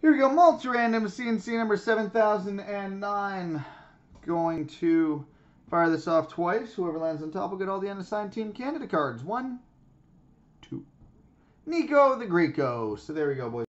Here we go, multi-random CNC number 7009. Going to fire this off twice. Whoever lands on top will get all the unassigned Team Canada cards. One, two. Nico the Greco. So there we go, boys.